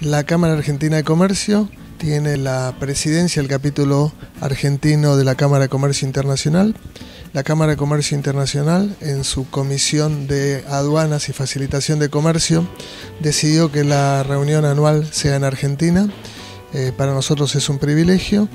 La Cámara Argentina de Comercio tiene la presidencia del capítulo argentino de la Cámara de Comercio Internacional. La Cámara de Comercio Internacional, en su comisión de aduanas y facilitación de comercio, decidió que la reunión anual sea en Argentina. Eh, para nosotros es un privilegio.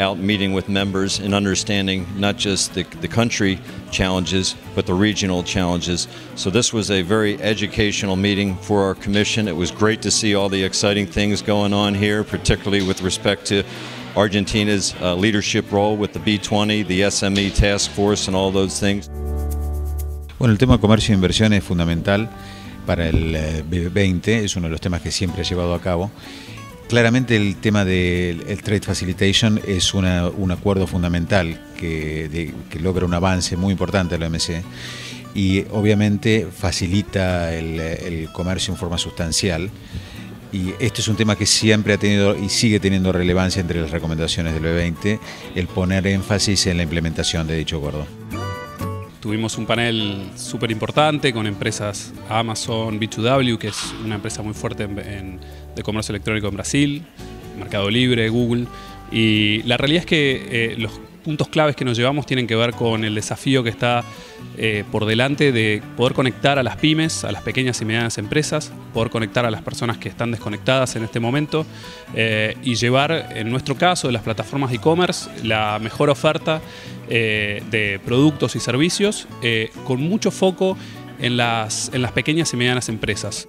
Out meeting with members and understanding not just the, the country challenges, but the regional challenges. So this was a very educational meeting for our commission. It was great to see all the exciting things going on here, particularly with respect to Argentina's uh, leadership role with the B20, the SME task force, and all those things. Bueno, el tema comercio e inversión es fundamental para el B20, es uno de los temas que siempre ha llevado a cabo Claramente el tema del Trade Facilitation es un acuerdo fundamental que, logra un avance muy importante en la OMC y obviamente facilita el, comercio en forma sustancial. Y este es un tema que siempre ha tenido y sigue teniendo relevancia entre las recomendaciones del B20, el poner énfasis en la implementación de dicho acuerdo. Tuvimos un panel súper importante con empresas Amazon, B2W, que es una empresa muy fuerte en, de comercio electrónico en Brasil, Mercado Libre, Google. Y la realidad es que eh, los puntos claves que nos llevamos tienen que ver con el desafío que está eh, por delante de poder conectar a las pymes, a las pequeñas y medianas empresas, poder conectar a las personas que están desconectadas en este momento eh, y llevar, en nuestro caso, de las plataformas de e-commerce, la mejor oferta de productos y servicios con mucho foco en las pequeñas y medianas empresas.